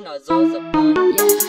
I know, Zozo. Yeah.